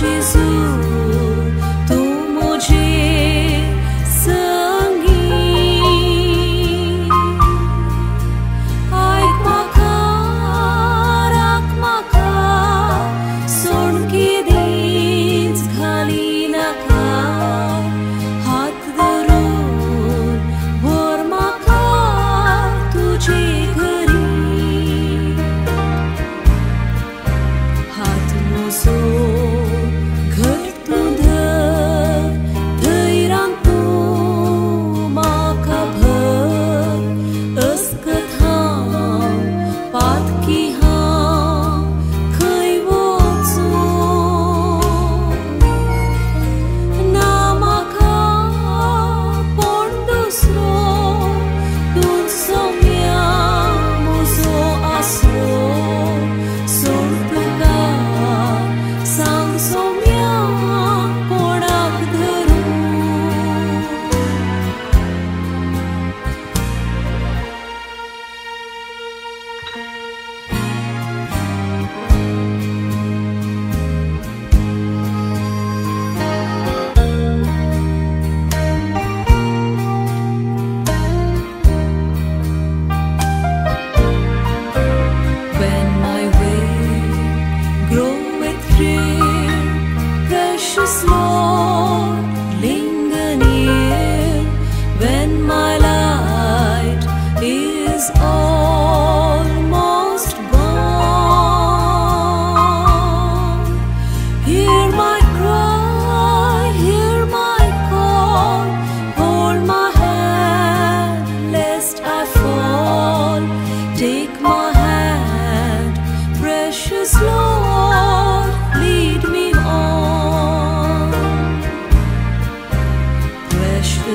Jesus.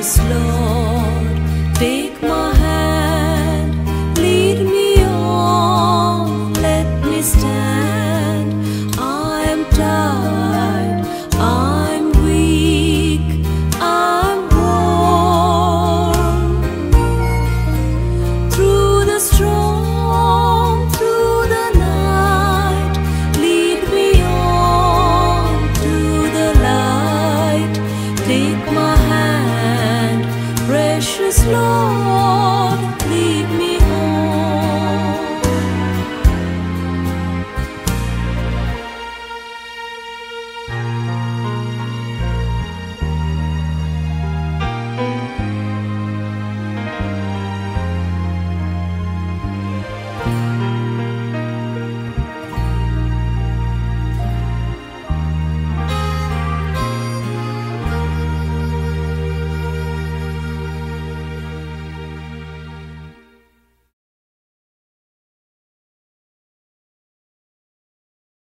Lord, take my hand, lead me on, let me stand. I am tired, I'm weak, I'm worn. Through the storm, through the night, lead me on to the light. Take my hand. Precious Lord, lead me.